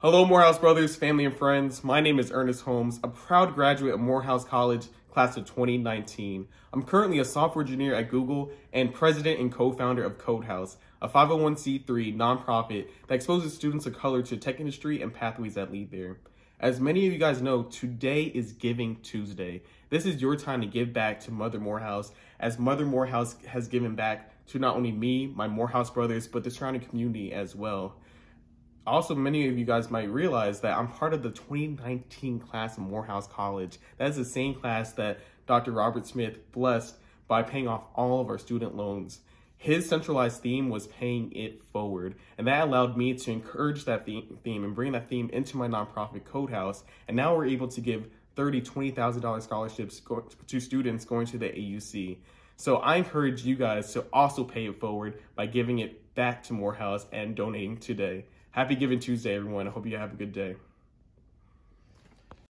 Hello, Morehouse Brothers, family, and friends. My name is Ernest Holmes, a proud graduate of Morehouse College, class of 2019. I'm currently a software engineer at Google and president and co-founder of CodeHouse, a 501c3 nonprofit that exposes students of color to tech industry and pathways that lead there. As many of you guys know, today is Giving Tuesday. This is your time to give back to Mother Morehouse, as Mother Morehouse has given back to not only me, my Morehouse brothers, but the surrounding community as well. Also, many of you guys might realize that I'm part of the 2019 class of Morehouse College. That is the same class that Dr. Robert Smith blessed by paying off all of our student loans. His centralized theme was paying it forward, and that allowed me to encourage that theme and bring that theme into my nonprofit CodeHouse. And now we're able to give thirty, twenty thousand dollars scholarships to students going to the AUC. So I encourage you guys to also pay it forward by giving it back to Morehouse and donating today. Happy Giving Tuesday, everyone. I hope you have a good day.